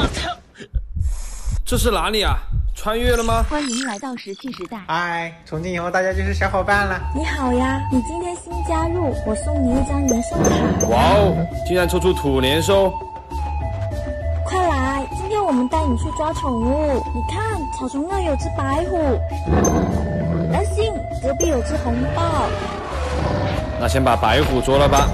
我操这是哪里啊？穿越了吗？欢迎来到石器时代。嗨从今以后大家就是小伙伴了。你好呀你今天新加入我送你一张年兽卡。哇哦竟然抽出土年兽。快来今天我们带你去抓宠物。你看草丛那有只白虎。担心隔壁有只红豹。那先把白虎捉了吧。